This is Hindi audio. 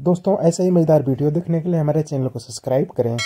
दोस्तों ऐसे ही मज़ेदार वीडियो देखने के लिए हमारे चैनल को सब्सक्राइब करें।